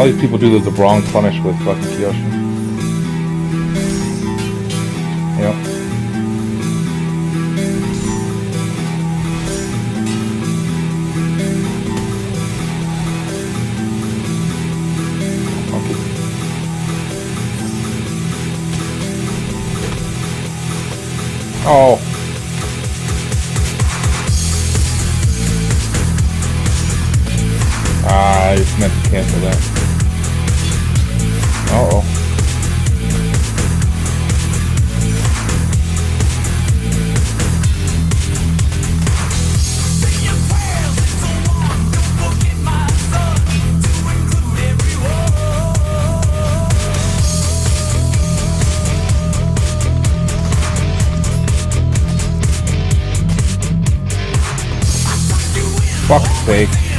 All these people do the the wrong punish with fucking Kyoshi. Yep. Oh. Ah, I just meant to cancel that. Fuck's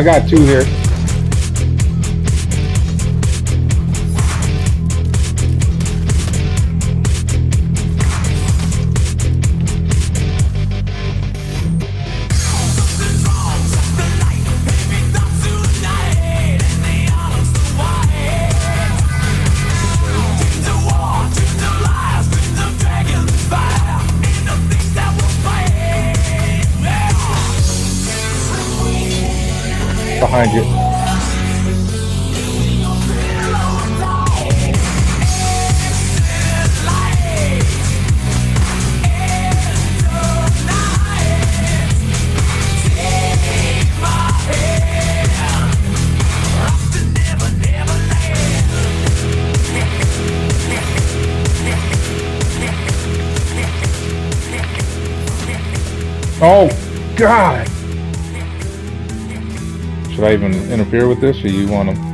I got two here. Behind you. Oh, God! Should I even interfere with this, or you want to?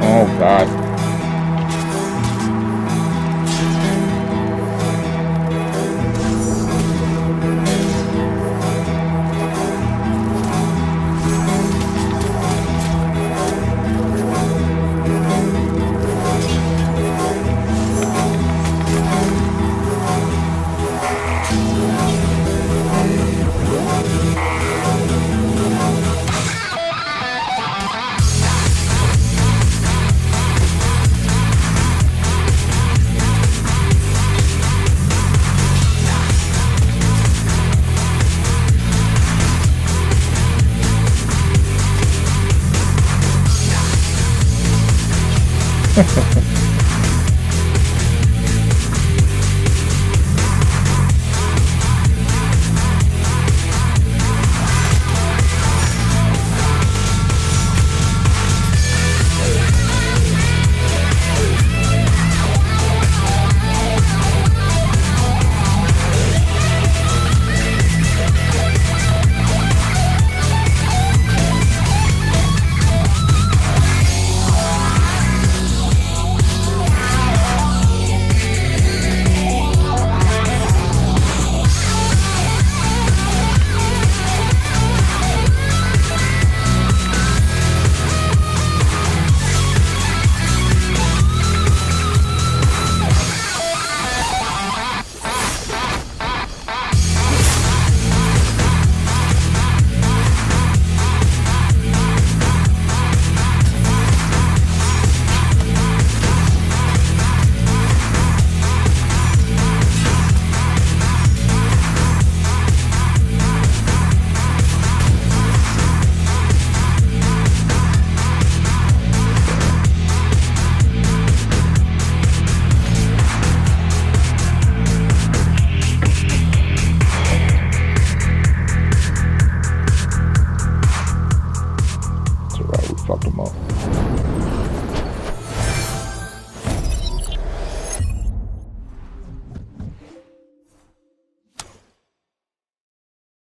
Oh God!